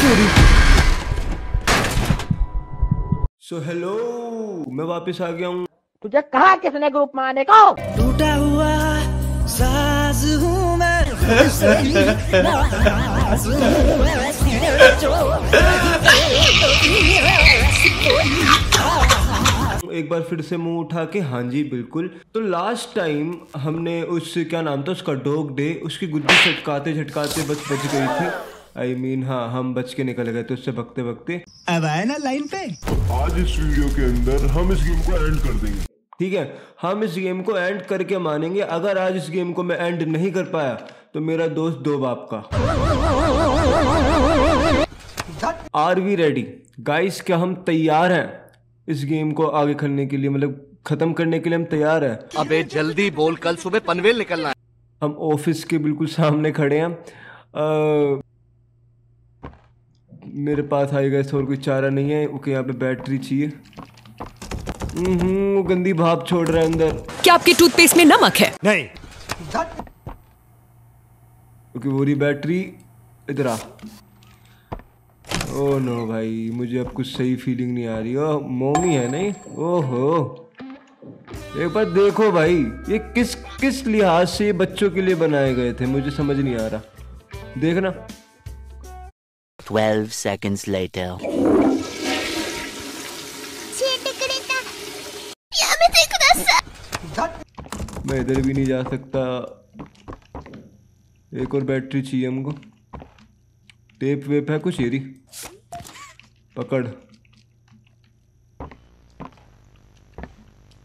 Sorry so hello मैं वापस आ गया हूँ। तुझे कहा किसने ग्रुप में आने को? टूटा हुआ साज हूँ मैं एक बार फिर से मुँह उठा के हाँ जी बिल्कुल। तो लास्ट टाइम हमने उस क्या नाम था उसका डॉग डे उसकी गुद्दी झटकाते झटकाते बच बच गई थी। आई I मीन mean, हाँ हम बच के निकल गए थे उससे भगते भगते। अब आए ना लाइन पे? आज इस वीडियो के अंदर हम इस गेम को एंड कर देंगे। ठीक है हम इस गेम को एंड करके मानेंगे। अगर आज इस गेम को मैं एंड नहीं कर पाया तो मेरा दोस्त दो बाप का। आर वी रेडी गाइस क्या हम तैयार हैं? इस गेम को आगे करने के लिए मतलब खत्म करने के लिए हम तैयार हैं। अबे जल्दी बोल कल सुबह पनवेल निकलना है। हम ऑफ़िस के बिल्कुल सामने खड़े हैं। अ, मेरे पास आई गए और कोई चारा नहीं है। ओके यहाँ पे बैटरी चाहिए। हम्म, वो गंदी भाप छोड़ रहा है अंदर। क्या आपके टूथपेस्ट में नमक है? नहीं। ओके वो रही बैटरी। इधर आ। ओह नो भाई मुझे अब कुछ सही फीलिंग नहीं आ रही। ओह मोमी है नहीं? ओहो। एक बार देखो भाई ये किस किस लिहाज से ये बच्चों के लिए बनाए गए थे? मुझे समझ नहीं आ रहा। देखना। 12 seconds later. मैं इधर भी नहीं जा सकता। एक और बैटरी चाहिए हमको। टेप वेप है कुछ येरी पकड़।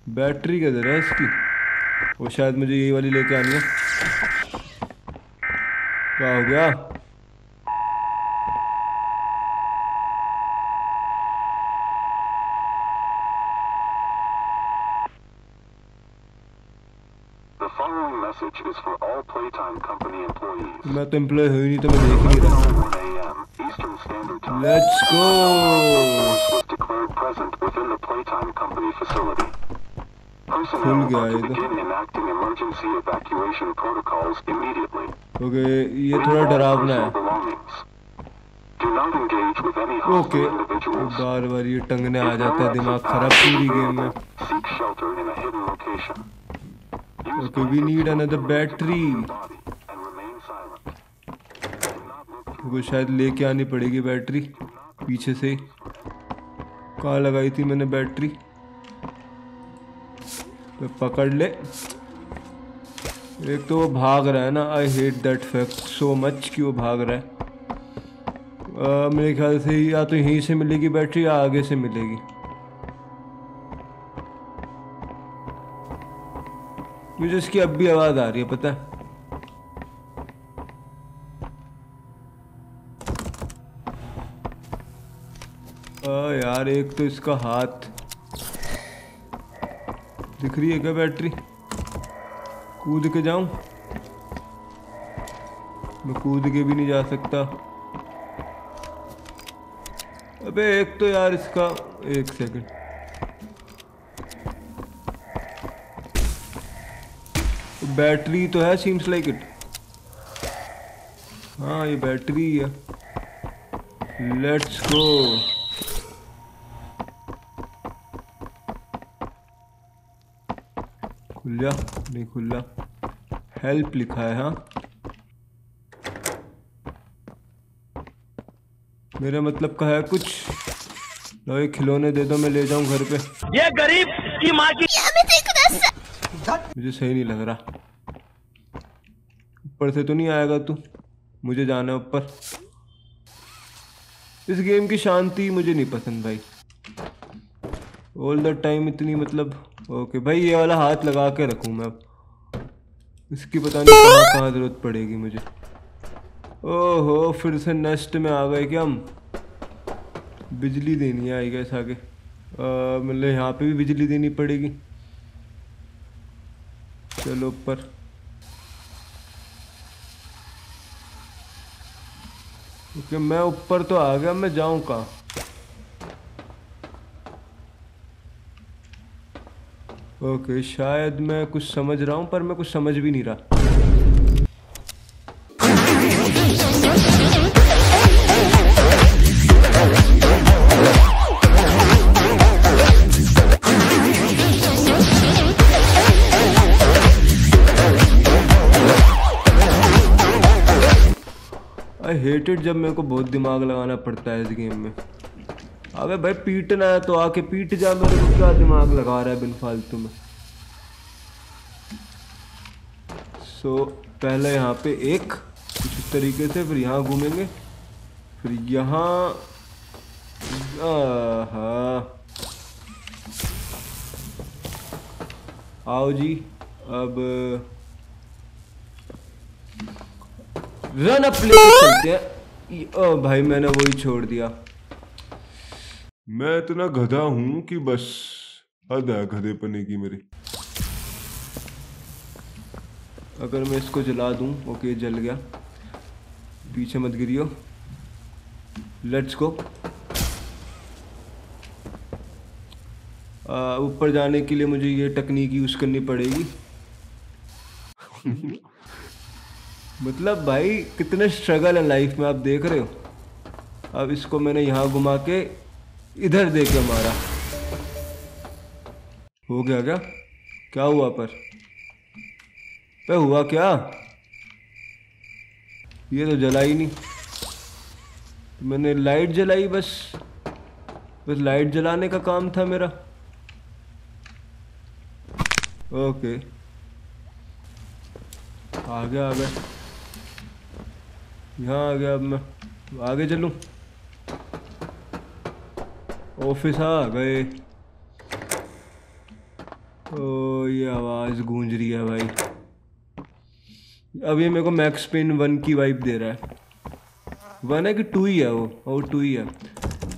बैटरी का है। इसकी वो शायद मुझे यही वाली लेके आनी है। क्या हो गया? एम्प्लॉय हुई नहीं तो मैं देख नहीं रहा। लेट्स गो खुल गया इधर ओके तो। ये थोड़ा डरावना है। ओके बार बार ये टंगने आ जाते हैं, दिमाग खराब पूरी गेम में। Okay we need another battery वो शायद लेके आनी पड़ेगी बैटरी पीछे से ही। कहाँ लगाई थी मैंने बैटरी? तो पकड़ ले। एक तो वो भाग रहा है ना I hate that fact so much कि वो भाग रहा है। अ, मेरे ख्याल से या तो यहीं से मिलेगी बैटरी या आगे से मिलेगी। मुझे इसकी अब भी आवाज़ आ रही है पता है। यार, एक तो इसका हाथ दिख रही है क्या बैटरी? कूद के जाऊँ? मैं कूद के भी नहीं जा सकता। अबे, एक तो यार इसका, एक सेकंड बैटरी तो है सीम्स लाइक इट हाँ ये बैटरी है लेट्स गो खुल जा नहीं खुल हेल्प लिखा है हाँ। मेरा मतलब का है कुछ। लो ये खिलौने दे दो मैं ले जाऊँ घर पे। ये गरीब की माँ की मुझे सही नहीं लग रहा। ऊपर से तो नहीं आएगा तू। मुझे जाना है ऊपर। इस गेम की शांति मुझे नहीं पसंद भाई। ऑल द टाइम इतनी मतलब ओके भाई, ये वाला हाथ लगा के रखूँ मैं अब। इसकी पता नहीं कहाँ कहाँ ज़रूरत पड़ेगी मुझे। ओहो, फिर से नेस्ट में आ गए क्या हम? बिजली देनी है, आई गैस आगे। मतलब यहाँ पे भी बिजली देनी पड़ेगी। चलो ऊपर। ओके, मैं ऊपर तो आ गया, मैं जाऊँ कहाँ? ओके okay, शायद मैं कुछ समझ रहा हूँ पर मैं कुछ समझ भी नहीं रहा। आई हेट इट जब मेरे को बहुत दिमाग लगाना पड़ता है इस गेम में। अबे भाई पीटना है तो आके पीट जा मेरे को क्या दिमाग लगा रहा है बिन फालतू में? सो so, पहले यहाँ पे एक कुछ तरीके से फिर यहाँ घूमेंगे फिर यहाँ आओ जी अब रन अप लेके चलते हैं। ओ भाई मैंने वही छोड़ दिया। मैं इतना गधा हूँ कि बस हद है गधे पने की मेरी। अगर मैं इसको जला दूँ ओके जल गया। पीछे मत गिरियो। लेट्स गो ऊपर जाने के लिए मुझे ये टेक्निक यूज़ करनी पड़ेगी। मतलब भाई, कितने स्ट्रगल है लाइफ में, आप देख रहे हो। अब इसको मैंने यहाँ घुमा के इधर दे के मारा हो गया क्या? क्या हुआ पर? पे हुआ क्या? ये तो जला ही नहीं। मैंने लाइट जलाई बस। बस लाइट जलाने का काम था मेरा। ओके। आ गया आ गया यहाँ आ गया अब मैं आगे चलूँ। ऑफ़िस आ गए। ओ ये आवाज़ गूंज रही है भाई। अब ये मेरे को मैक्स पेन वन की वाइब दे रहा है। वन है कि टू ही है वो? और टू ही है।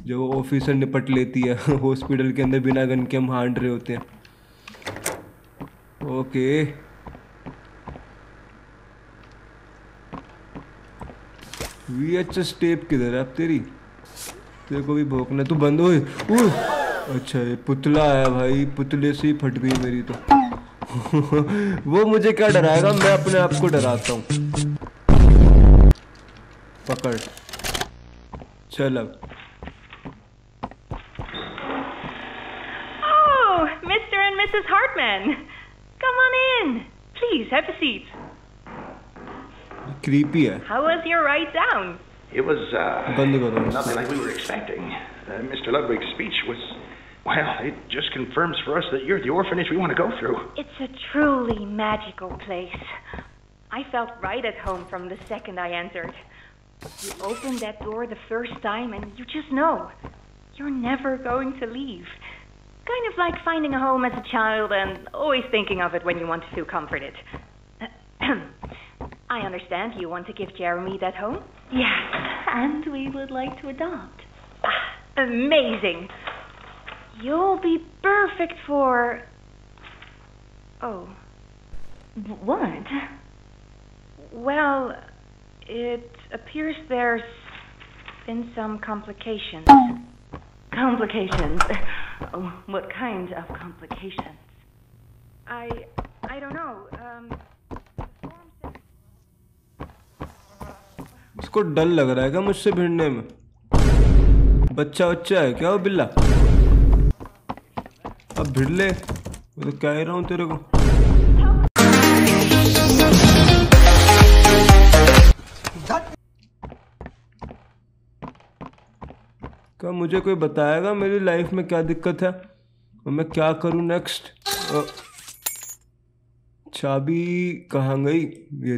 जो ऑफिसर निपट लेती है, हॉस्पिटल के अंदर बिना गन के हम हांड रहे होते हैं। Okay. V H S tape किधर है अब तेरी? तेरे को भी भोंकना तू बंद हो अच्छा ये पुतला है भाई पुतले से ही फट गई मेरी तो वो मुझे क्या डराएगा मैं अपने आप को डराता हूँ पकड़ चल अब Oh, Mr. and Mrs. Hartman. Come on in. Please, have a seat. Creepy है How was your ride down? It was uh, nothing like we were expecting. Uh, Mr. Ludwig's speech was, well, it just confirms for us that you're the orphanage we want to go through. It's a truly magical place. I felt right at home from the second I entered. You open that door the first time and you just know. You're never going to leave. Kind of like finding a home as a child and always thinking of it when you want to feel comforted. I understand you want to give Jeremy that home. Yes, and we would like to adopt. Ah, amazing! You'll be perfect for. Oh. What? Well, it appears there's been some complications. Complications? Oh, what kind of complications? I. I don't know. Um. इसको डर लग रहा है क्या मुझसे भिड़ने में? बच्चा बच्चा है क्या वो बिल्ला? अब भिड़ ले। तो कह रहा हूँ तेरे को। क्या मुझे कोई बताएगा मेरी लाइफ में क्या दिक्कत है? और मैं क्या करूँ नेक्स्ट चाबी कहाँ गई ये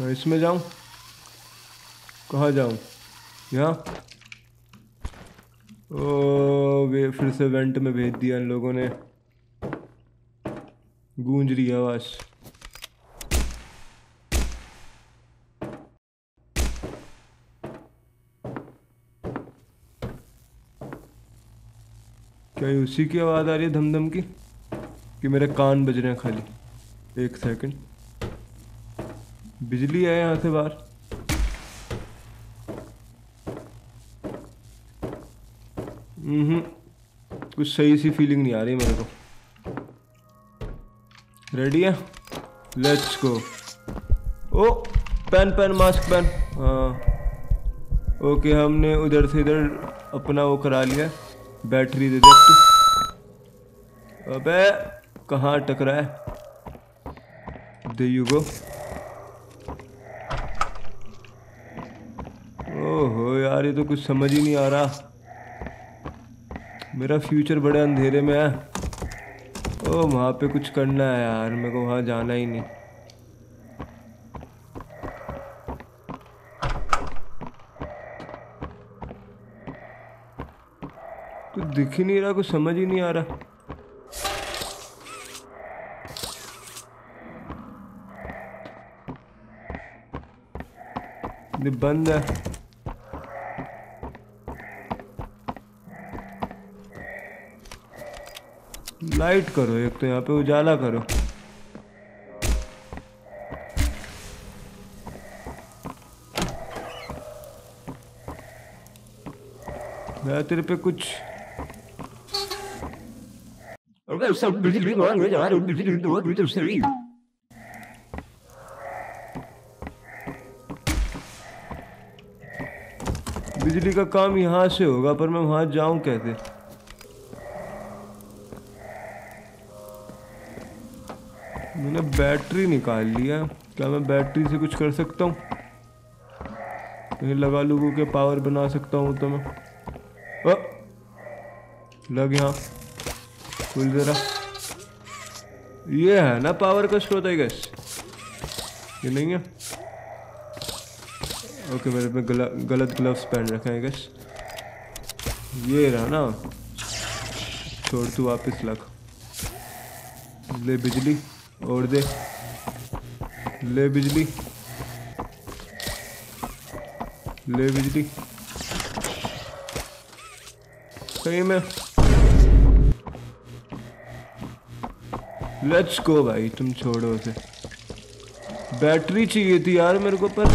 मैं इसमें जाऊँ? कहाँ जाऊँ? यहाँ? ओ, वे फिर से वेंट में भेज दिया इन लोगों ने। गूंज रही आवाज़। क्या उसी की आवाज़ आ रही है धम धम की? कि मेरे कान बज रहे हैं खाली। एक सेकंड। बिजली है यहाँ से बाहर। हम्म कुछ सही सी फीलिंग नहीं आ रही मेरे को। रेडी है? Let's go oh pen pen mask pen हाँ। ओके हमने उधर से इधर अपना वो करा लिया। बैटरी रिजेक्ट अबे कहाँ टकरा है? दे यू गो ओहो यार ये तो कुछ समझ ही नहीं आ रहा। मेरा फ्यूचर बड़े अंधेरे में है। ओ वहाँ पे कुछ करना है यार, मेरे को वहाँ जाना ही नहीं। कुछ दिख ही नहीं रहा, कुछ समझ ही नहीं आ रहा। बंद है। लाइट करो एक तो यहाँ पे उजाला करो। मैं तेरे पे कुछ बिजली का काम यहाँ से होगा पर मैं वहाँ जाऊँ कैसे? मैंने बैटरी निकाल लिया क्या मैं बैटरी से कुछ कर सकता हूँ? कहीं लगा लूगू के पावर बना सकता हूँ तो मैं। ओ, लग यहाँ। खुल जरा। ये है ना पावर का स्रोत आई गैस ये नहीं है? ओके मेरे पे गला, गलत ग्लव्स पहन रखे हैं गैस ये रहा ना। छोड़ तू वापस लग। ले बिजली। और दे, ले बिजली। ले बिजली। सही में। लेट्स गो भाई, तुम छोड़ो उसे। बैटरी चाहिए थी यार मेरे को पर।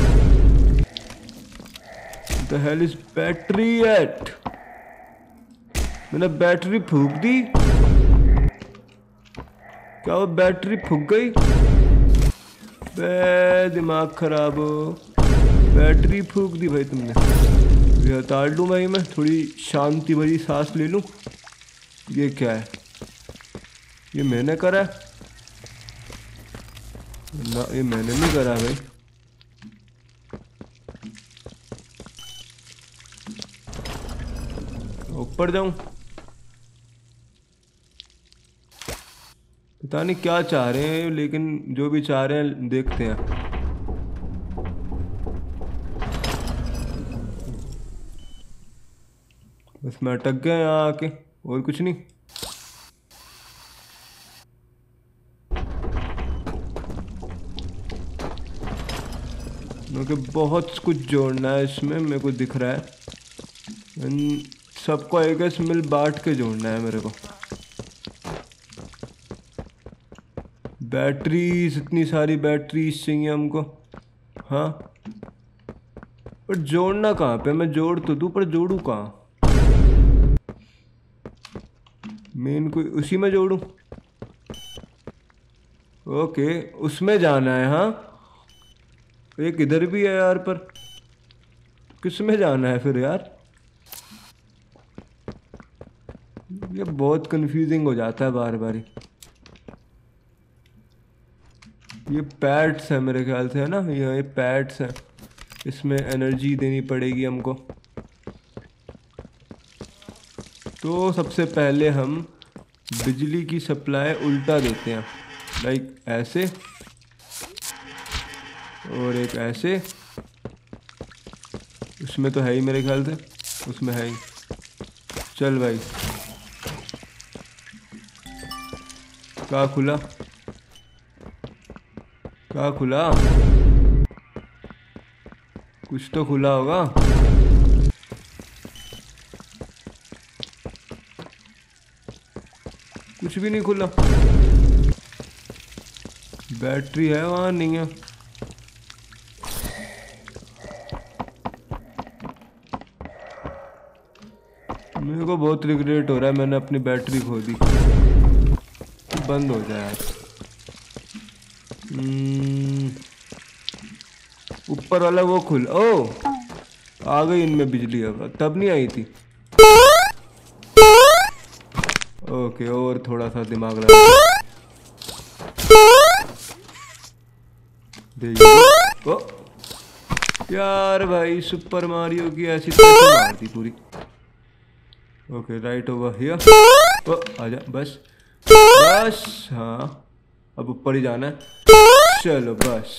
हेल इज़ बैटरी एट मैंने बैटरी फूक दी। क्या वो बैटरी फूक गई? बे, दिमाग खराब हो। बैटरी फूक दी भाई तुमने। उतार लूँ भाई मैं, थोड़ी शांति भरी सांस ले लूँ। ये क्या है? ये मैंने करा है? ना, ये मैंने नहीं करा भाई। ऊपर जाऊँ? पता नहीं क्या चाह रहे हैं, लेकिन जो भी चाह रहे हैं, देखते हैं। बस मैं अटक गया यहाँ आके, और कुछ नहीं। मेरे को बहुत कुछ जोड़ना है इसमें, मेरे को दिख रहा है। सबको एक मिल बांट के जोड़ना है मेरे को। बैटरीज, इतनी सारी बैटरीज चाहिए हमको। हाँ? पर जोड़ना कहाँ पे? मैं जोड़ तो दूँ, पर जोड़ू कहाँ? मेन कोई उसी में जोड़ू? ओके उसमें जाना है हाँ? एक इधर भी है यार पर। किसमें जाना है फिर यार? ये बहुत कंफ्यूजिंग हो जाता है बार बार ये पैड्स है मेरे ख्याल से, है ना? ये पैड्स है। इसमें एनर्जी देनी पड़ेगी हमको। तो सबसे पहले हम बिजली की सप्लाई उल्टा देते हैं। लाइक ऐसे। और एक ऐसे। उसमें तो है ही मेरे ख्याल से। उसमें है ही। चल भाई। क्या खुला? क्या खुला? कुछ तो खुला होगा। कुछ भी नहीं खुला। बैटरी है, वहाँ नहीं है। मेरे को बहुत रिग्रेट हो रहा है, मैंने अपनी बैटरी खो दी। बंद हो जाए ऊपर वाला वो खुल, ओ, आ गई इनमें बिजली अब, तब नहीं आई थी। ओके, और थोड़ा सा दिमाग लगा। ओ, यार भाई, सुपर मारियो की ऐसी मार पूरी। Okay, right over here. ओ, आजा, बस। बस हाँ अब ऊपर ही जाना है। चलो बस।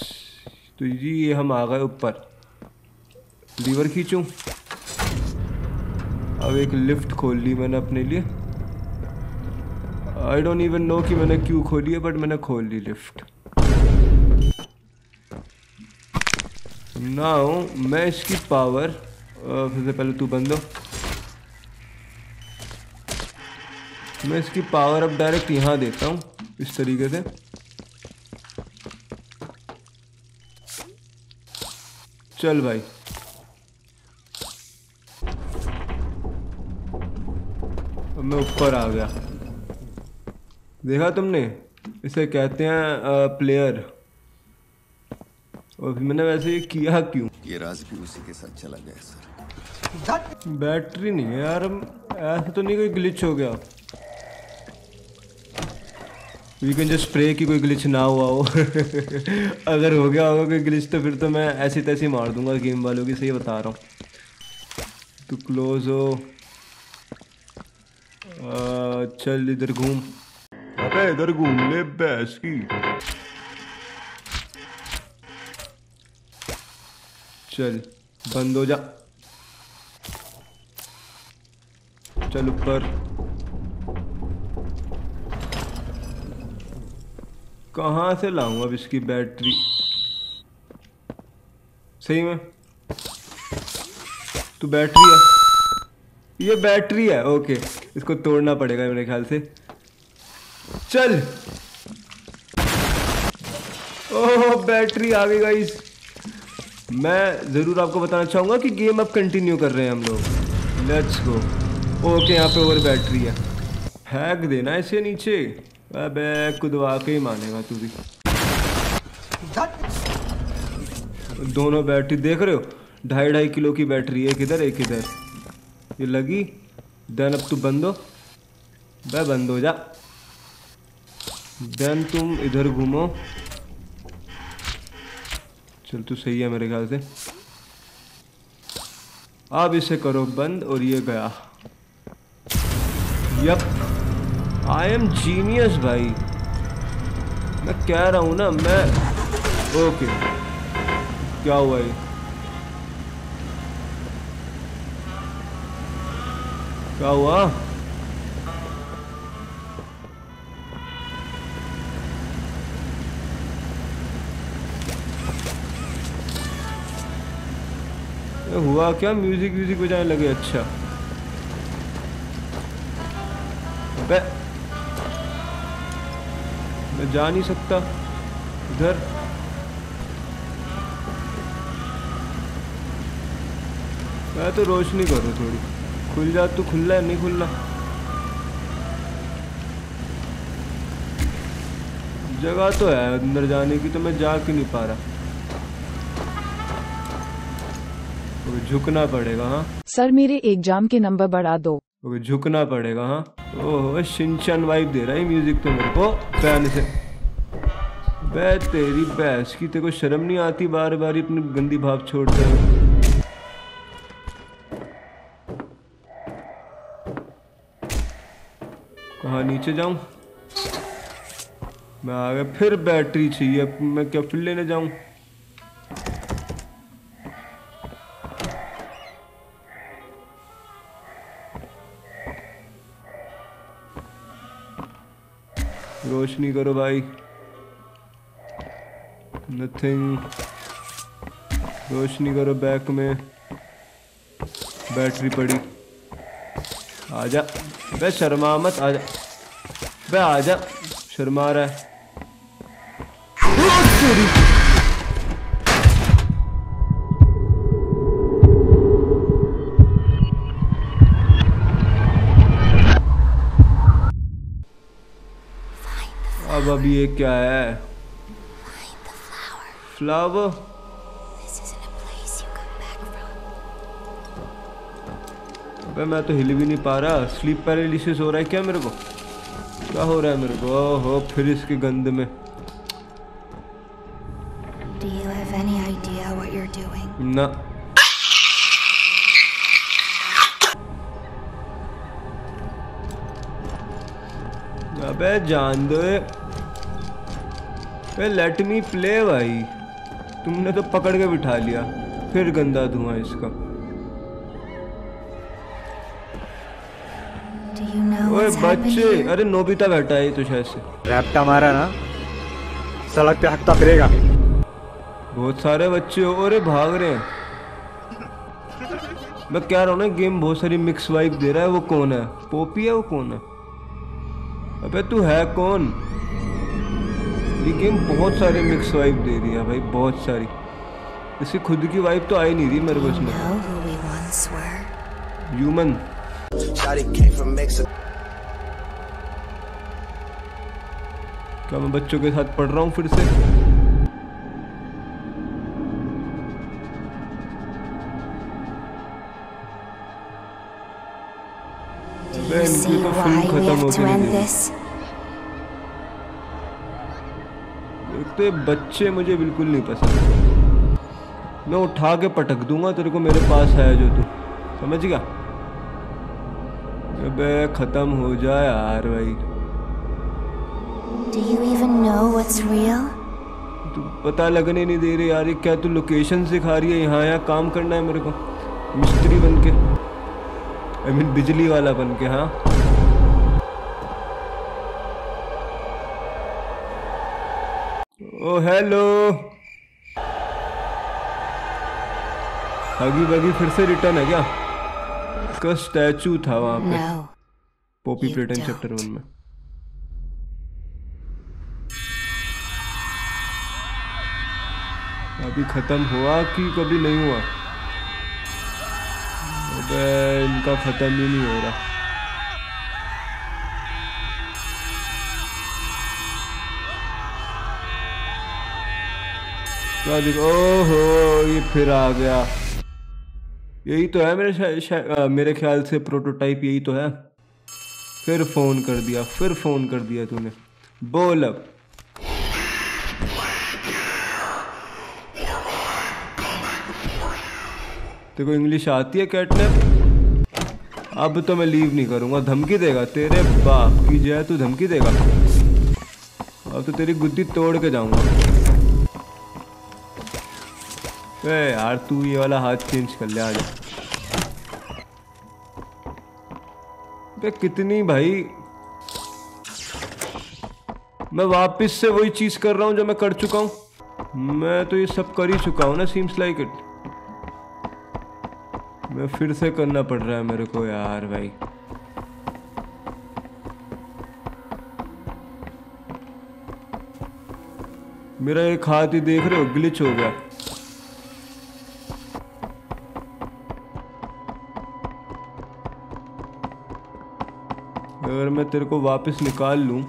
तो ये हम आ गए ऊपर। लीवर खींचूं? अब एक लिफ्ट खोल ली मैंने अपने लिए। आई डोंट इवन नो कि मैंने क्यों खोली है बट मैंने खोल ली लिफ्ट। नाउ मैं इसकी पावर सबसे पहले तू बंद हो। मैं इसकी पावर अब डायरेक्ट यहाँ देता हूँ, इस तरीके से। चल भाई। अब मैं ऊपर आ गया। देखा तुमने? इसे कहते हैं प्लेयर और मैंने वैसे ये किया क्यों? ये राज भी उसी के साथ चला गया सर। बैटरी नहीं है यार ऐसा तो नहीं कोई ग्लिच हो गया। वी कैन जस्ट प्रे कि कोई ग्लिच ना हुआ हो। अगर हो गया होगा कोई ग्लिच तो फिर तो मैं ऐसी तैसी मार दूँगा गेम वालों की सही बता रहा हूँ। तो क्लोज हो। आ, चल इधर घूम। अबे इधर घूम ले भैंस की। चल बंद हो जा। चल ऊपर। कहाँ से लाऊं अब इसकी बैटरी? सही में? तो बैटरी है। ये बैटरी है, ओके। इसको तोड़ना पड़ेगा मेरे ख्याल से। चल। ओह, बैटरी आ गई गाइस मैं ज़रूर आपको बताना चाहूँगा कि गेम अब कंटिन्यू कर रहे हैं हम लोग। लेट्स गो ओके, यहाँ पे ओवर बैटरी है। हैक देना इसे नीचे। अबे कुदवा के ही मानेगा तू भी। दोनों बैटरी देख रहे हो? ढाई ढाई किलो की बैटरी, एक इधर एक इधर। ये लगी? देन अब तू बंद हो। बे, बंद हो जा। देन तुम इधर घूमो। चल, तू सही है मेरे ख्याल से। अब इसे करो बंद और ये गया। यप। आई एम जीनियस भाई मैं कह रहा हूँ ना, मैं ओके क्या हुआ ये? क्या हुआ? हुआ क्या? म्यूज़िक व्यूजिक बजाने लगे अच्छा। मैं जा नहीं सकता। इधर। मैं तो रोशनी करूँ थोड़ी। खुल जा तू खुल्ला है नहीं खुल्ला जगह तो है अंदर जाने की तो मैं जा क्यों नहीं पा रहा? झुकना पड़ेगा हाँ। सर मेरे एग्ज़ाम के नंबर बढ़ा दो। झुकना पड़ेगा हाँ। ओहो शिनचन वाइब दे रहा है म्यूज़िक तो मेरे को। फ़ैन से। बे तेरी भैंस की तेरे को शर्म नहीं आती बार बार अपनी गंदी भाव छोड़ते हो कहाँ, नीचे जाऊँ? मैं आ गया, फिर बैटरी चाहिए। मैं क्या, फिर लेने जाऊँ? रोशनी करो भाई। नथिंग रोशनी करो बैक में। बैटरी पड़ी। आजा। बे शर्मा मत, आजा। बे आजा। शर्मा रहा है। अब अभी ये क्या है? फ्लावर अबे मैं तो हिल भी नहीं पा रहा। स्लीप पैरालिसिस हो रहा है क्या मेरे को? क्या हो रहा है मेरे को? ओहो फिर इसके गंद में? ना। अबे जान दो। लेट मी प्ले भाई। तुमने तो पकड़ के बिठा लिया। फिर गंदा धुआँ इसका। You know ओए बच्चे अरे नोबिता बैठा है ये तो शायद से। रैप्टा मारा ना। सड़क पे हकता फिरेगा। बहुत सारे बच्चे हो ये भाग रहे हैं। मैं कह रहा हूँ ना गेम बहुत सारी मिक्स वाइब दे रहा है वो कौन है? पोपी है वो कौन है? अबे तू है कौन? गेम बहुत सारे मिक्स वाइब दे रही है भाई बहुत सारी। इसकी खुद की वाइब तो आई नहीं रही मेरे को इसमें? ह्यूमन क्या मैं बच्चों के साथ पढ़ रहा हूँ फिर से? Do you इनकी see तो why फ़िल्म we खत्म have होती to end this? एक तो बच्चे मुझे बिल्कुल नहीं पसंद मैं उठा के पटक दूँगा तेरे को मेरे पास है जो तू। समझ गया? अबे खत्म हो जा यार भाई। Do you even know what's real? तू पता लगने नहीं दे रही यार ये क्या तू लोकेशन सिखा रही है? यहाँ यहाँ काम करना है मेरे को मिस्त्री बन के। आई मीन बिजली वाला बन के हाँ। हेलो। हगी बगी फिर से रिटर्न है क्या? इसका स्टैचू था वहाँ पे। No. Poppy Playtime chapter one में। अभी खत्म हुआ कि कभी नहीं हुआ? अबे इनका खत्म ही नहीं हो रहा। दिख ओहो ये फिर आ गया। यही तो है मेरे शा, शा, अ, मेरे ख्याल से प्रोटोटाइप यही तो है। फिर फ़ोन कर दिया फिर फ़ोन कर दिया तूने। बोल अब। तेरे को इंग्लिश आती है कैटनेप अब तो मैं लीव नहीं करूँगा। धमकी देगा। तेरे बाप की जय तू धमकी देगा। अब तो तेरी गुद्दी तोड़ के जाऊँगा। यार, तू ये वाला हाथ चेंज कर ले आजा बे कितनी भाई। मैं वापस से वही चीज़ कर रहा हूँ जो मैं कर चुका हूँ। मैं तो ये सब कर ही चुका हूँ ना सीम्स लाइक इट मैं फिर से करना पड़ रहा है मेरे को यार, भाई। मेरा एक हाथ ही देख रहे हो ग्लिच हो गया। अगर मैं तेरे को वापस निकाल लूँ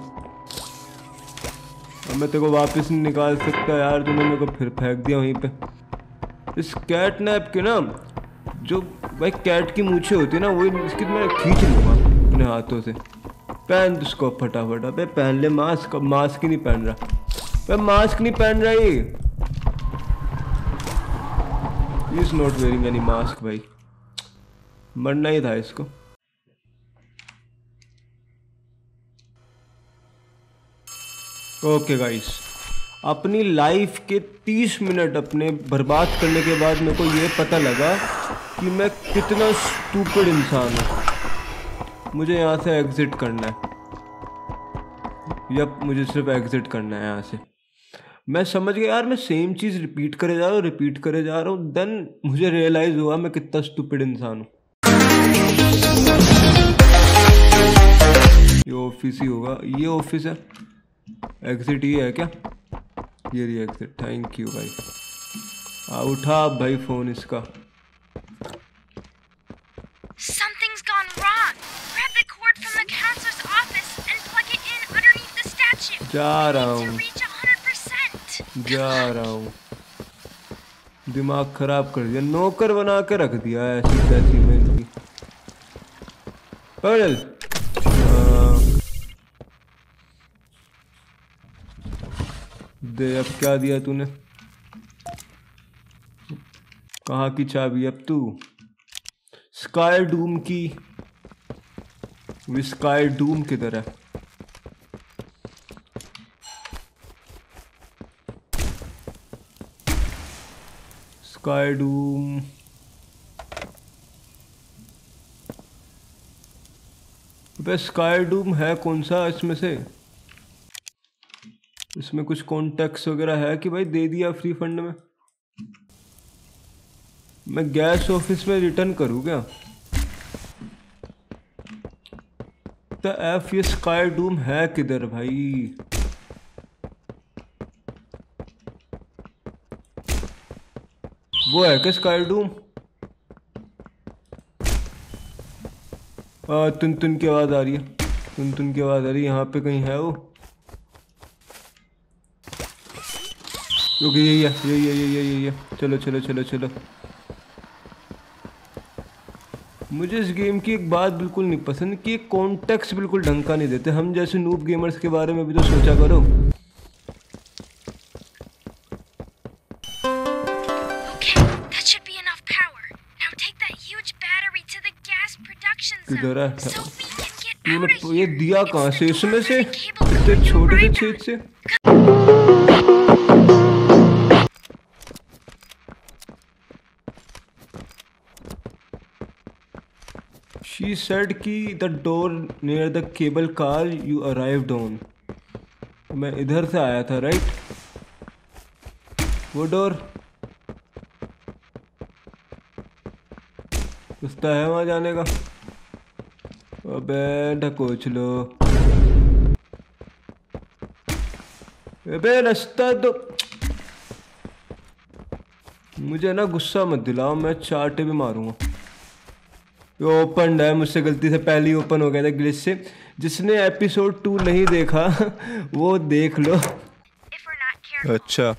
अब मैं तेरे को वापस नहीं निकाल सकता यार, तूने मेरे को फिर फेंक दिया वहीं पे। इस कैट नैप के ना, जो भाई कैट की मूछे होती है ना, वही इसकी तो मैं खींच लूँगा अपने हाथों से। पहन दो उसको फटाफट, अबे पहन ले, मास्क, अब मास्क ही नहीं पहन रहा। अबे मास्क नहीं पहन रहा ये। Is not wearing any mask भाई। मरना ही था इसको। ओके गाइस अपनी लाइफ के 30 मिनट अपने बर्बाद करने के बाद मेरे को ये पता लगा कि मैं कितना स्टूपिड इंसान हूँ। मुझे यहाँ से एग्जिट करना है। यप, मुझे सिर्फ़ एग्जिट करना है यहाँ से। मैं समझ गया, यार, मैं सेम चीज़ रिपीट करे जा रहा हूँ रिपीट करे जा रहा हूँ देन मुझे रियलाइज़ हुआ मैं कितना स्टूपिड इंसान हूँ। ये ऑफ़िस ही होगा, ये ऑफ़िस है। एग्जिट ये है क्या? ये रही एग्जिट थैंक यू भाई. आ उठा भाई फ़ोन इसका. जा रहा हूँ. जा रहा हूँ. दिमाग खराब कर दिया. नौकर बना के रख दिया ऐसी ऐसी मेरी दे, अब क्या दिया तूने? कहाँ की चाबी? अब तू। स्काई डूम की स्काई डूम किधर है स्काई डूम। स्काई डूम है कौन सा इसमें से? इसमें कुछ कॉन्टेक्ट वगैरह है कि भाई दे दिया फ्री फंड में? मैं गैस ऑफ़िस में रिटर्न करूँ क्या? तो एफ़ ये स्काई डूम है किधर भाई? वो है क्या स्काई डूम तुन तुन की आवाज़ आ रही है। तुन तुन की आवाज़ आ रही है। यहाँ पे कहीं है वो? ओके यही है यही है यही है यही है चलो चलो चलो चलो. मुझे इस गेम की एक बात बिल्कुल नहीं पसंद कि कॉन्टेक्स्ट बिल्कुल ढंग का नहीं देते. हम जैसे नूब गेमर्स के बारे में भी तो सोचा करो. किधर है ये दिया कहाँ से? इसमें से इतने छोटे से छेद से? She said कि the door near the cable car you arrived on. मैं इधर से आया था राइट वो डोर रास्ता है वहाँ जाने का। अबे ढकोच लो। अबे रास्ता तो मुझे ना गुस्सा मत दिलाओ, मैं चाटे भी मारूँगा। ये ओपन है मुझसे गलती से पहले ही ओपन हो गया था ग्लिच से। जिसने एपिसोड टू नहीं देखा वो देख लो। अच्छा।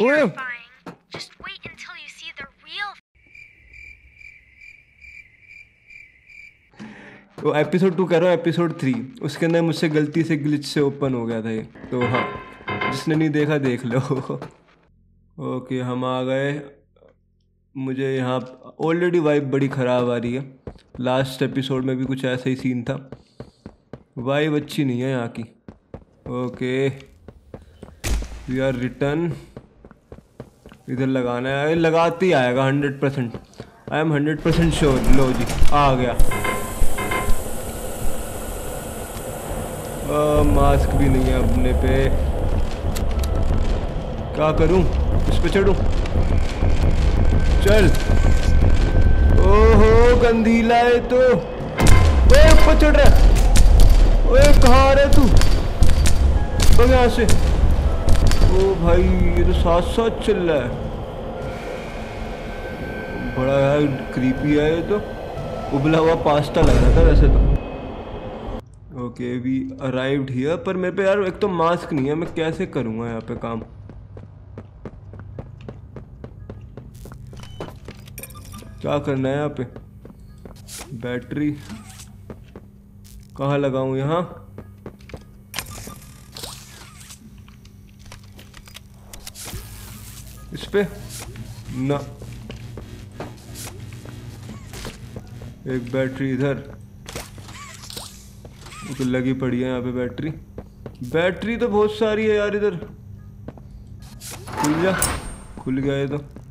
ओए वो एपिसोड टू कह रहा हूँ एपिसोड थ्री उसके अंदर मुझसे गलती से ग्लिच से ओपन हो गया था ये। तो हाँ जिसने नहीं देखा देख लो। ओके हम आ गए। मुझे यहाँ ऑलरेडी वाइब बड़ी ख़राब आ रही है। लास्ट एपिसोड में भी कुछ ऐसा ही सीन था। वाइब अच्छी नहीं है यहाँ की। ओके वी आर रिटर्न इधर लगाना है। लगाते ही आएगा hundred percent I am hundred percent sure लो जी आ गया। आ, मास्क भी नहीं है अपने पे। क्या करूँ? इस पे चढ़ूं चल। ओहो गंदीला है तो। ऊपर चढ़ रहा ओए, कहाँ रहा तू? तो से। ओ भाई, ये तो साथ साथ चल रहा है। बड़ा यार क्रीपी है ये तो। उबला हुआ पास्ता लग रहा था वैसे तो। ओके वी अराइव्ड हियर पर मेरे पे यार, एक तो मास्क नहीं है। मैं कैसे करूँगा यहाँ पे काम? क्या करना है यहाँ पे? बैटरी कहाँ लगाऊँ यहाँ? इस पे? ना। एक बैटरी इधर। तो लगी पड़ी है यहाँ पे बैटरी बैटरी तो बहुत सारी है यार इधर। खुल जा। खुल गया ये तो।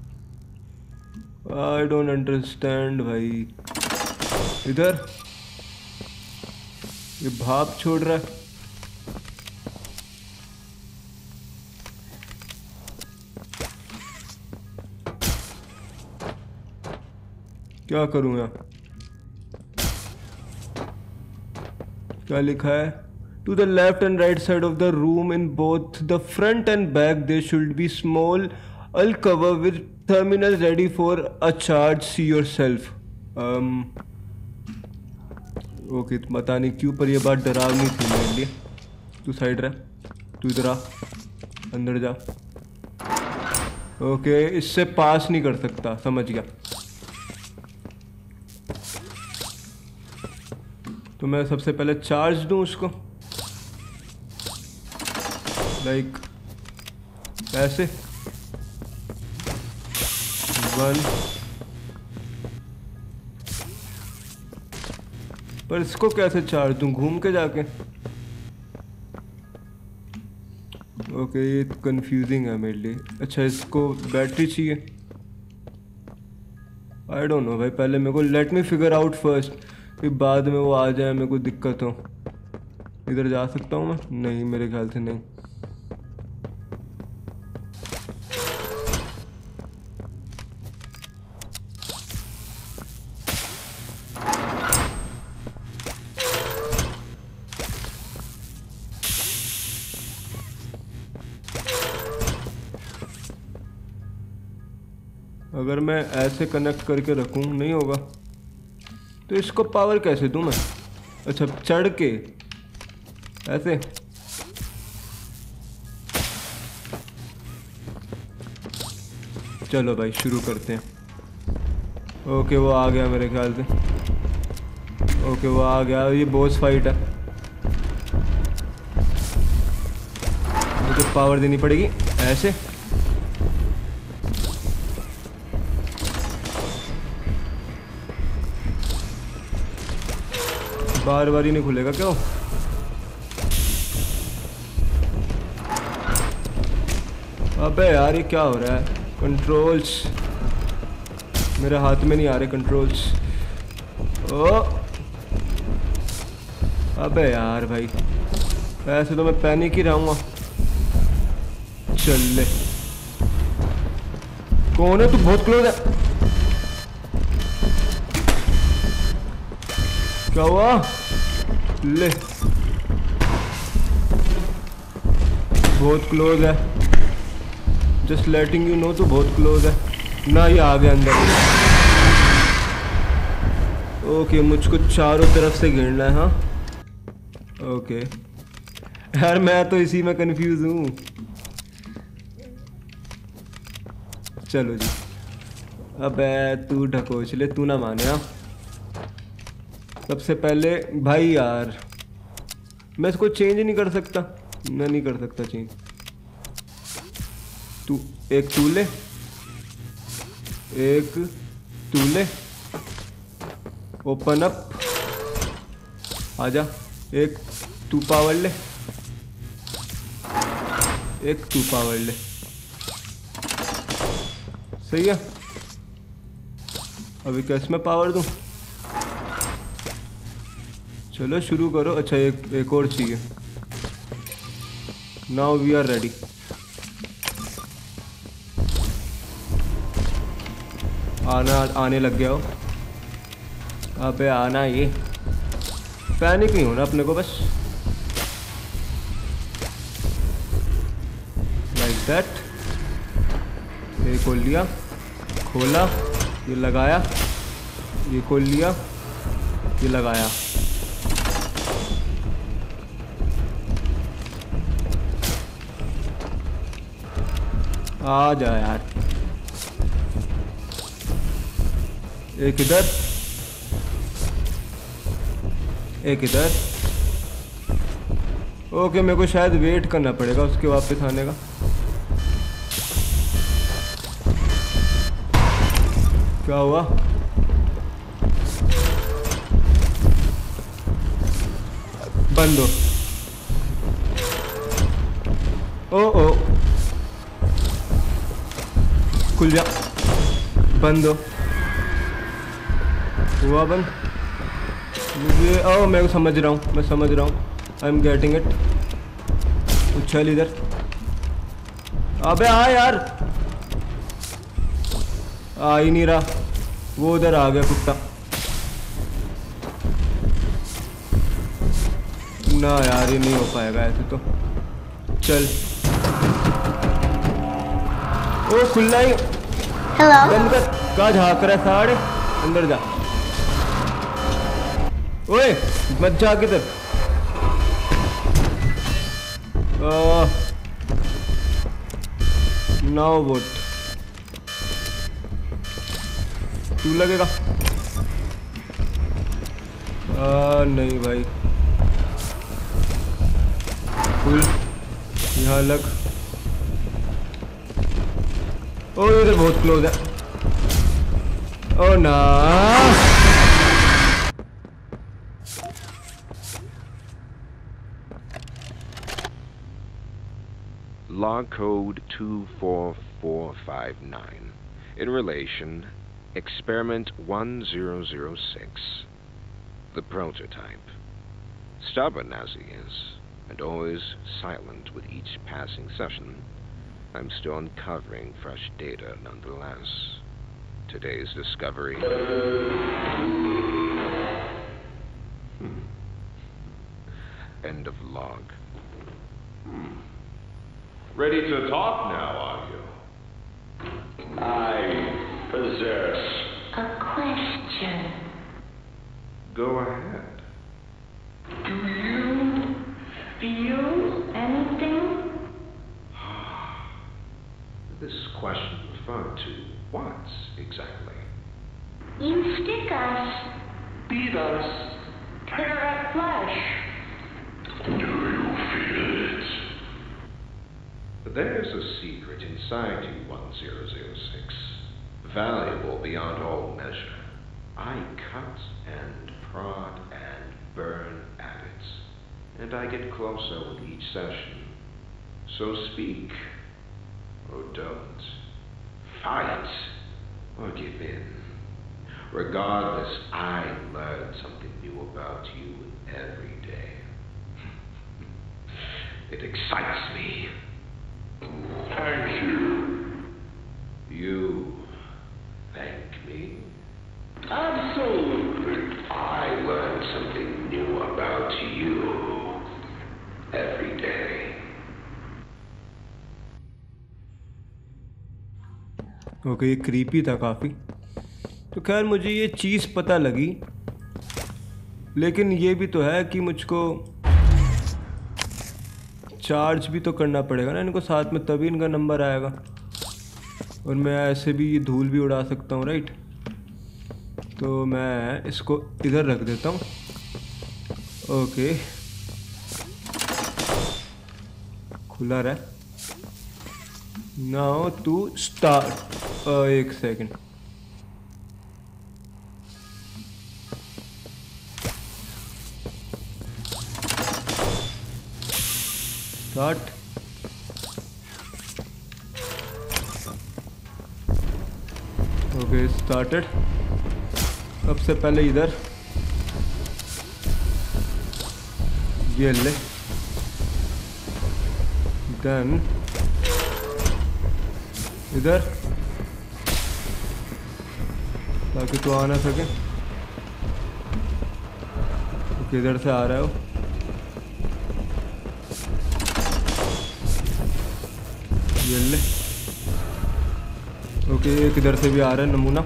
आई डोंट अंडरस्टैंड भाई। इधर। ये भाप छोड़ रहा है। क्या करूँ यहाँ क्या लिखा है? To the left and right side of the room in both the front and back they should be small all cover with terminal ready for a charge see yourself okay पता नहीं क्यों, पर ये बात डरावनी थी मेरे लिए। तू साइड रह, तू इधर आ, अंदर जा। ओके इससे पास नहीं कर सकता, समझ गया। तो मैं सबसे पहले चार्ज दूँ उसको। लाइक ऐसे वन पर इसको कैसे चार्ज दूँ? घूम के जाके। ओके ये कंफ्यूजिंग है मेरे लिए। अच्छा इसको बैटरी चाहिए। आई डोंट नो भाई, पहले मेरे को let me figure out first फिर बाद में वो आ जाए, मेरे को दिक्कत हो। इधर जा सकता हूँ मैं? नहीं, मेरे ख्याल से नहीं। ऐसे कनेक्ट करके रखूँ, नहीं होगा। तो इसको पावर कैसे दूँ मैं? अच्छा चढ़ के। ऐसे। चलो भाई, शुरू करते हैं। ओके, वो आ गया मेरे ख्याल से। ओके, वो आ गया। ये बॉस फाइट है। मुझे पावर देनी पड़ेगी। ऐसे। बार बार ही नहीं खुलेगा क्यों? अबे यार, ये क्या हो रहा है? कंट्रोल्स मेरे हाथ में नहीं आ रहे कंट्रोल्स ओ। अबे यार भाई, ऐसे तो मैं पैनिक ही रहूँगा। चल ले। कौन है तू? बहुत क्लोज है। क्या हुआ? ले। बहुत क्लोज है। जस्ट लेटिंग यू नो तो बहुत क्लोज है। ना ये आ गया अंदर। ओके मुझको चारों तरफ़ से घेरना है हाँ? ओके यार, मैं तो इसी में कंफ्यूज हूँ। चलो जी। अबे तू ढकोच ले, तू ना माने हाँ? सबसे पहले, भाई यार, मैं इसको चेंज नहीं कर सकता। मैं नहीं कर सकता चेंज तू एक तू ले एक तू ले ओपन अप आजा। एक तू पावर ले एक तू पावर ले सही है। अभी कैसे मैं पावर दूँ? चलो शुरू करो। अच्छा एक एक और चाहिए। नाउ वी आर रेडी आना, आने लग गया हो। अबे आना ये। पैनिक नहीं होना अपने को बस। लाइक दैट ये खोल लिया। खोला। ये लगाया। ये खोल लिया। ये लगाया। आ जा यार। एक इधर। एक इधर। ओके, मेरे को शायद वेट करना पड़ेगा उसके वापस आने का। क्या हुआ? बंद हो। ओ ओ खुल जा बंद हो हुआ बंद मुझे ओ मैं समझ रहा हूँ मैं समझ रहा हूँ आई एम गेटिंग इट उछल इधर अबे आ यार आ ही नहीं रहा वो उधर आ गया कुत्ता ना यार ये नहीं हो पाएगा ऐसे तो चल ओ खुला ही। Hello? बंद कर। कहा झाँक रहा है साढ़े अंदर जा। ओए मत जा किधर नाउ वोट तू लगेगा? आ, नहीं भाई। फुल यहाँ लग। ओ इधर बहुत क्लोज है ओ ना Log code 24459. In relation, experiment 1006. The prototype. Stubborn as he is, and always silent with each passing session, I'm still uncovering fresh data nonetheless. Today's discovery. Hmm. End of log. Hmm. Ready to talk now, are you? I possess. A question. Go ahead. Do you feel anything? This question referred to what exactly? You stick us, beat us, tear at flesh. Do you feel it? There's a secret inside you, 1006. Valuable beyond all measure. I cut and prod and burn at it. And I get closer with each session. So speak. Or don't. Fight. Or give in. Regardless, I learn something new about you every day. It excites me. Thank you. You thank me? Absolutely. I learn something new about you every day. Okay ये creepy था काफ़ी। तो खैर मुझे ये चीज़ पता लगी। लेकिन ये भी तो है कि मुझको चार्ज भी तो करना पड़ेगा ना इनको, साथ में तभी इनका नंबर आएगा। और मैं ऐसे भी ये धूल भी उड़ा सकता हूँ राइट तो मैं इसको इधर रख देता हूँ। ओके। खुला रहा। नाउ टू स्टार्ट एक सेकंड स्टार्ट ओके स्टार्टेड सबसे पहले इधर. ये ले. देन इधर. ताकि तू आ ना सके। तो किधर से आ रहा है? वो ये ले। ओके एक इधर से भी आ रहा है, नमूना?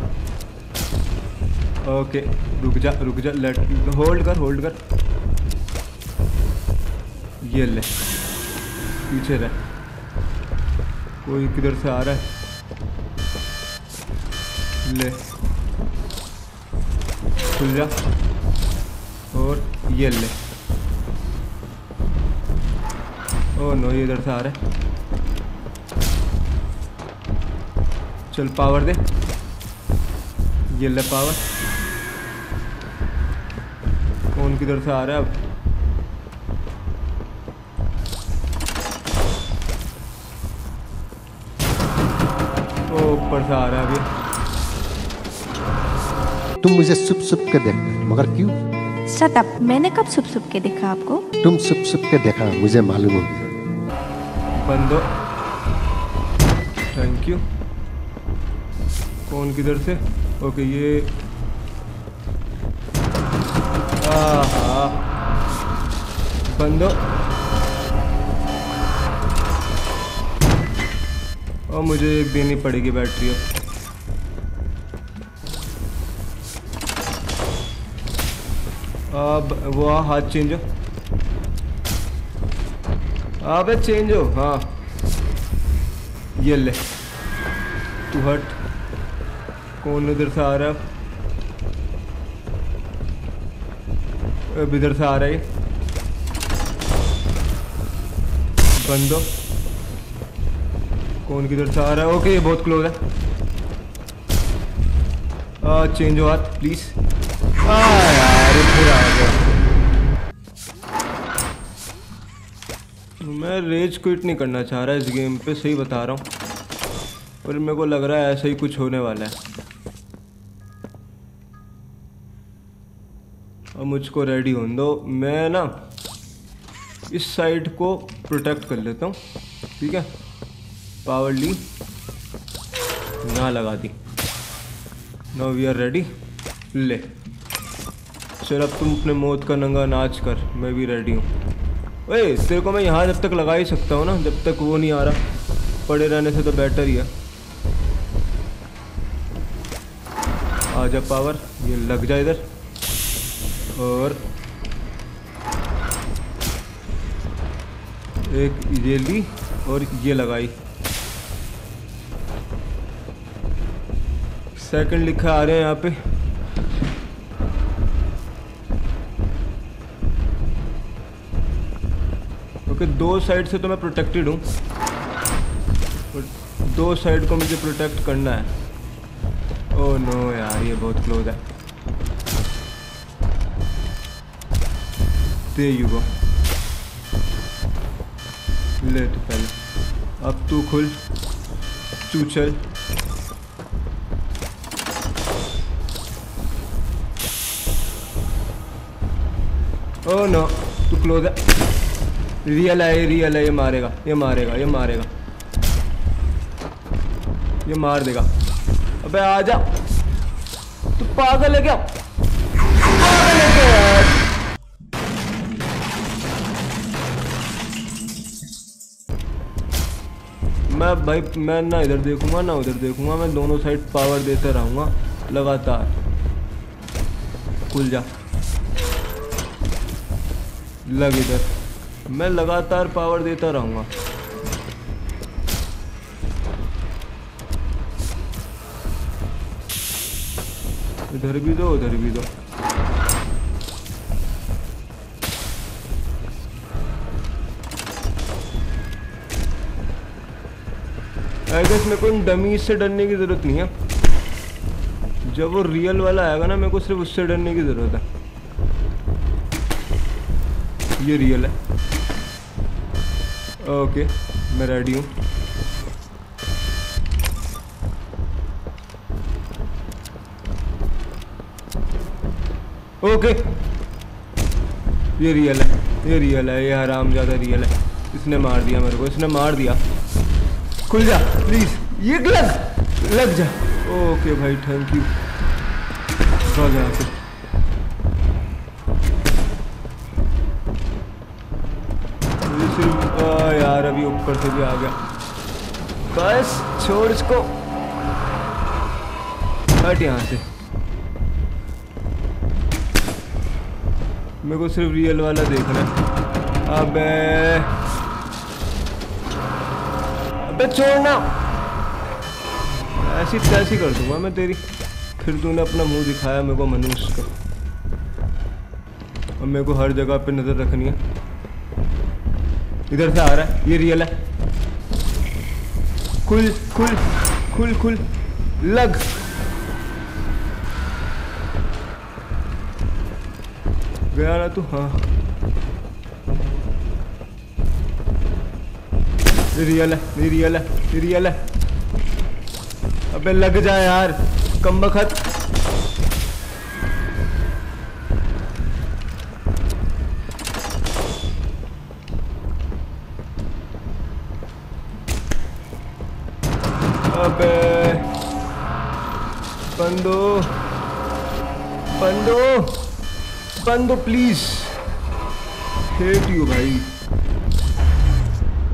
ओके, रुक जा रुक जा लेट होल्ड कर होल्ड कर। ये ले। पीछे रह। कोई किधर से आ रहा है? ले। खुल जा। और ये ले। ओ नो, ये इधर से आ रहा है। चल पावर दे। ये ले पावर कौन किधर से आ रहा है अब? ओ, ऊपर से आ रहा है अभी। तुम मुझे सुप सुप के देख मगर क्यों? अप मैंने कब सुप सुप के देखा आपको? तुम सुप सुप के देखा मुझे मालूम हो बंदो। थैंक यू कौन किधर से? ओके ये बंदो। और मुझे एक देनी पड़ेगी बैटरी अब। अब वो हाँ, हाथ चेंज हो। अबे चेंज हो हाँ। ये ले। तू हट। कौन उधर से आ रहा है? अब इधर से आ रहा है बंद हो। कौन किधर से आ रहा है? ओके ये बहुत क्लोज है। आ, चेंज हो हाथ प्लीज़ मैं रेज क्विट नहीं करना चाह रहा इस गेम पे, सही बता रहा हूँ। पर मेरे को लग रहा है ऐसा ही कुछ होने वाला है। और मुझको रेडी होने दो। मैं ना इस साइड को प्रोटेक्ट कर लेता हूँ। ठीक है? पावर ली। ना लगा दी। नो वी आर रेडी ले। अब तुम अपने मौत का नंगा नाच कर, मैं भी रेडी हूँ। ओए तेरे को मैं यहाँ जब तक लगा ही सकता हूँ ना, जब तक वो नहीं आ रहा। पड़े रहने से तो बेटर ही है। आ जा पावर ये लग जा इधर। और एक ये ली और ये लगाई। सेकंड लिखा आ रहे हैं यहाँ पे। क्योंकि दो साइड से तो मैं प्रोटेक्टेड हूँ। दो साइड को मुझे प्रोटेक्ट करना है। ओह नो यार, ये बहुत क्लोज है। दे यू गो ले तो पहले। अब तू खुल। तू चल। ओह नो तू क्लोज है। रियल है रियल है, ये मारेगा ये मारेगा ये मारेगा। ये मार देगा। अबे आ जा। तू पागल है क्या? पागल है क्या मैं भाई, मैं ना इधर देखूँगा, ना उधर देखूँगा, मैं दोनों साइड पावर देते रहूँगा, लगातार। खुल जा। लग इधर। मैं लगातार पावर देता रहूँगा। इधर भी दो, उधर भी दो। आई मेरे को इन डमीज से डरने की ज़रूरत नहीं है। जब वो रियल वाला आएगा ना, मेरे को सिर्फ़ उससे डरने की ज़रूरत है। ये रियल है। ओके, मैं रेडी हूँ। ओके। ये रियल है, ये रियल है, ये हराम ज़्यादा रियल है। इसने मार दिया मेरे को, इसने मार दिया। खुल जा प्लीज़ ये लग लग जा। ओके भाई थैंक यू जा फिर यार ऊपर से भी आ गया। बस छोड़ इसको। हट यहाँ से। मेरे को सिर्फ़ रियल वाला देखना है। अबे। अबे छोड़ना ऐसी तैसी कर दूँगा मैं तेरी। फिर तूने अपना मुँह दिखाया मेरे को मनुष्य का। और मेरे को हर जगह पे नज़र रखनी है। इधर से आ रहा है, ये रियल है। खुल खुल खुल खुल, लग। गया ना तू? हाँ। ये रियल है, ये रियल है, ये रियल है। अबे लग जा यार, कम बंदो प्लीज़ हेट यू भाई.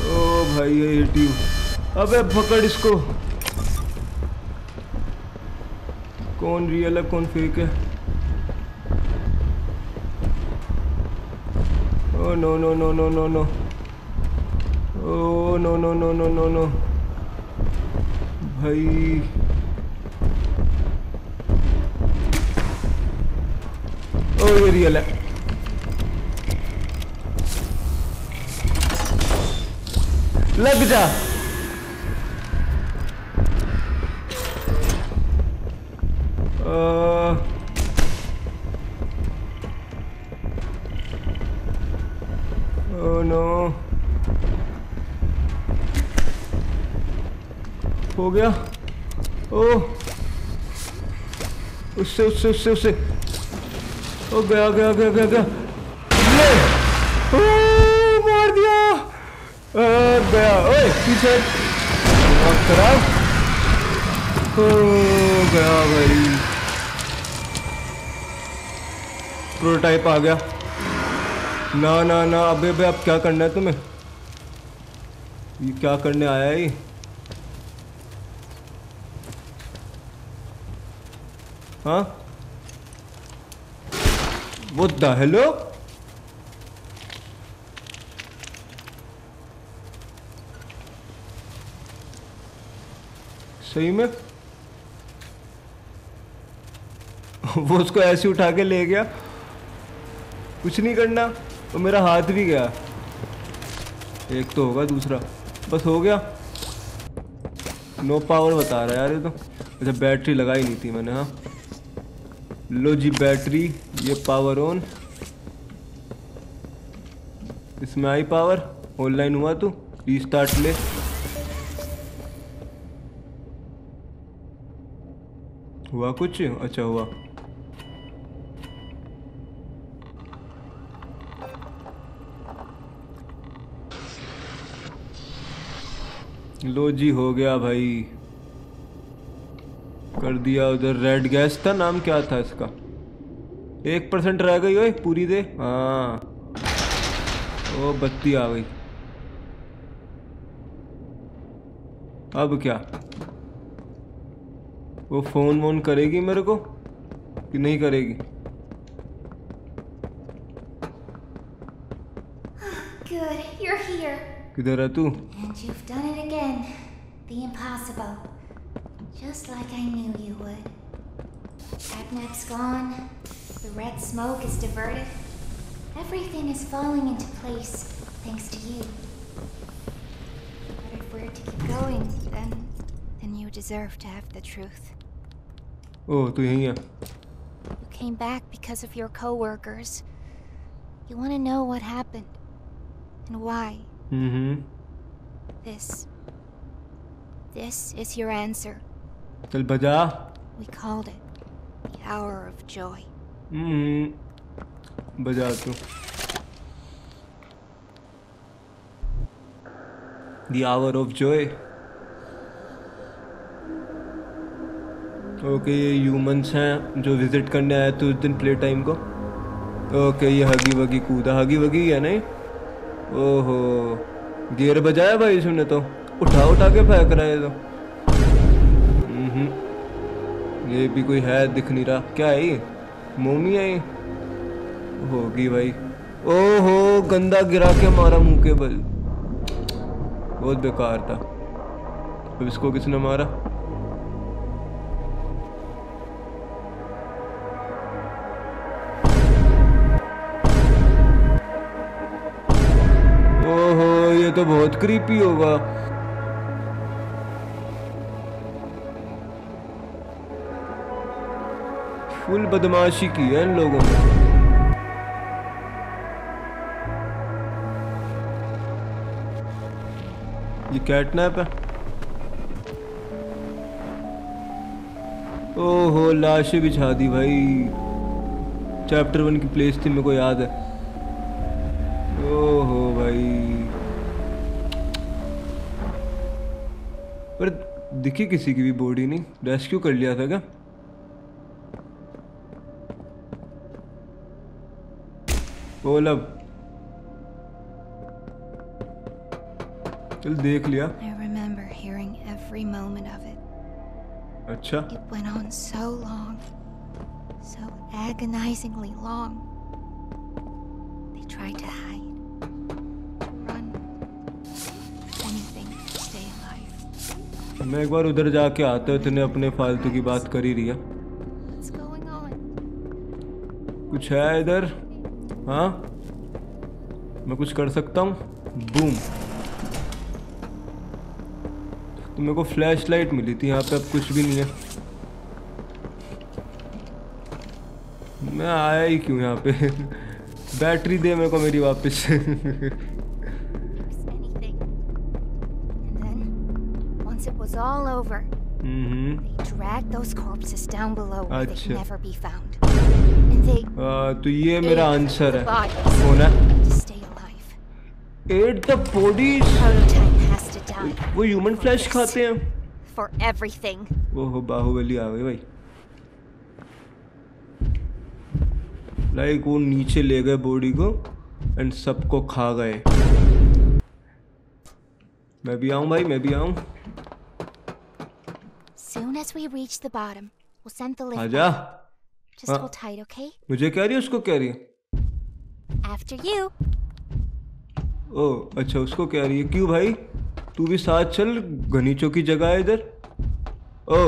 ओ भाई हेट यू अबे, पकड़ इसको. कौन रियल है, कौन फेक है? ओ no no no no no no oh no no no no no no भाई. रियल है। लग जा। ओ नो हो गया। ओ। उससे उससे उससे उससे। ओ गया गया गया गया गया। ले। ओ मार दिया। आ, गया। ओए पीछे। दिमाग खराब। ओ गया भाई। प्रोटोटाइप आ गया। ना ना ना अबे अबे अब क्या करना है तुम्हें? ये क्या करने आया है ये? हाँ? वो द हेलो? सही में? वो उसको ऐसे उठा के ले गया। कुछ नहीं करना, वो मेरा हाथ भी गया। एक तो होगा, दूसरा। बस हो गया। नो पावर बता रहा है यार ये तो। अच्छा बैटरी लगाई नहीं थी मैंने हाँ। लो जी, बैटरी। ये पावर ऑन इसमें आई पावर ऑनलाइन हुआ तू? रीस्टार्ट ले. हुआ कुछ? अच्छा हुआ. लो जी, हो गया भाई. कर दिया उधर रेड गैस था, नाम क्या था इसका? एक परसेंट रह गई भाई पूरी दे। हाँ। ओ बत्ती आ गई। अब क्या? वो फ़ोन वोन करेगी मेरे को कि नहीं करेगी? किधर है तू? Just like I knew you would. Agnep's gone. The red smoke is diverted. Everything is falling into place, thanks to you. But if we're to keep going, then... then you deserve to have the truth. Oh, tôi thấy. You came back because of your co-workers. You want to know what happened. And why. Mm-hmm. This. This is your answer. We called it the hour of joy. Hmm बजा the hour of joy okay ये humans हैं जो visit करने आए थे उस दिन play time को। ओके ये हगी वगी कूदा हगी वगी है नहीं? ओहो गियर बजाया भाई इसने तो। उठा उठा के फेंक रहा है तो हम्म ये भी कोई है दिख नहीं रहा। क्या है ये? मोमी है। होगी भाई। ओहो, गंदा गिरा के मारा मुँह के बल। बहुत बेकार था। अब इसको किसने मारा? ओहो, ये तो बहुत क्रीपी होगा। फुल बदमाशी की है इन लोगों ने। ये कैटनैप है। ओहो, लाशें बिछा दी भाई। चैप्टर वन की प्लेस थी, मेरे को याद है। ओहो भाई। पर दिखी किसी की भी बॉडी नहीं? रेस्क्यू कर लिया था क्या? बोल अब चल देख लिया I remember hearing every moment of it. अच्छा It went on so long. So agonizingly long. They tried to hide. Run. Anything to stay alive. मैं एक बार उधर जाके आता हूँ तूने अपने फालतू की बात करी है on? कुछ है इधर हाँ मैं कुछ कर सकता हूँ बूम तो मेरे को फ्लैश लाइट मिली थी यहाँ पे अब कुछ भी नहीं है मैं आया ही क्यों यहाँ पे बैटरी दे मेरे को मेरी वापस all over, hmm they dragged those corpses down below where they अच्छा। never be found. तो ये मेरा आंसर है। कौन है? एट द बॉडीज वो ह्यूमन फ्लैश खाते हैं। फॉर एवरीथिंग ओहो बाहुबली आ गए भाई। लाइक वो नीचे ले गए बॉडी को एंड सबको खा गए। मैं भी आऊँ भाई मैं भी आऊँ। Soon as we reach the bottom we'll send the lift आजा. Just हाँ। hold tight, okay? मुझे कह रही है उसको कह रही है। After you. ओ अच्छा उसको कह रही है। क्यों भाई? तू भी साथ चल घनीचों की जगह है इधर। ओ।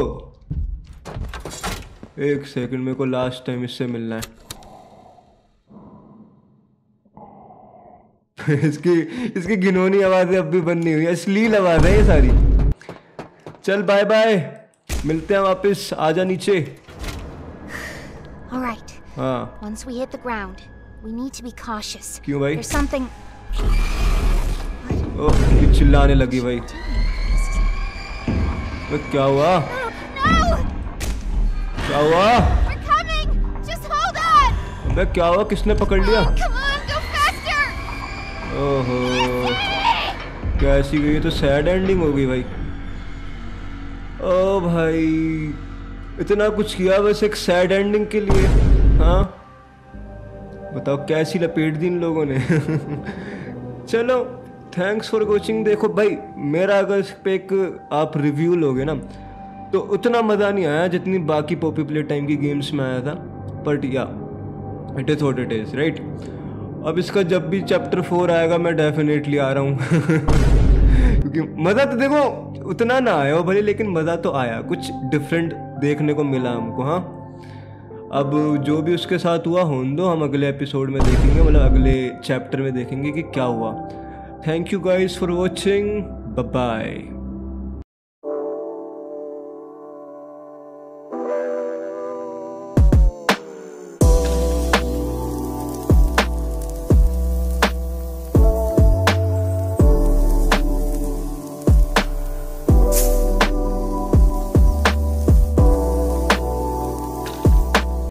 एक सेकंड मेरे को लास्ट टाइम इससे मिलना है। इसकी इसकी घिनौनी आवाज़ें अब भी बंद नहीं हुई अश्लील आवाज़ है ये सारी। चल बाय बाय मिलते हैं वापस। आजा नीचे। All right. हाँ Once we hit the ground, we need to be cautious. क्यों भाई? There's something. ओ ये चिल्लाने लगी भाई वो क्या हुआ No! क्या हुआ We're coming! Just hold on! अबे क्या हुआ किसने पकड़ लिया Come on, go faster! ओहो कैसी गई तो सैड एंडिंग हो गई भाई ओ भाई इतना कुछ किया बस एक सैड एंडिंग के लिए। हाँ? बताओ, कैसी लपेट दी इन लोगों ने? चलो थैंक्स फॉर वॉचिंग देखो भाई, मेरा अगर इस पर एक आप रिव्यू लोगे ना तो उतना मज़ा नहीं आया जितनी बाकी पॉपी प्ले टाइम की गेम्स में आया था। But yeah it is what it is right अब इसका जब भी चैप्टर फोर आएगा, मैं डेफिनेटली आ रहा हूँ। क्योंकि मज़ा तो देखो, उतना ना आया हो भले, लेकिन मज़ा तो आया। कुछ डिफरेंट देखने को मिला हमको हाँ। अब जो भी उसके साथ हुआ होन दो हम अगले एपिसोड में देखेंगे मतलब अगले चैप्टर में देखेंगे कि क्या हुआ। Thank you guys for watching bye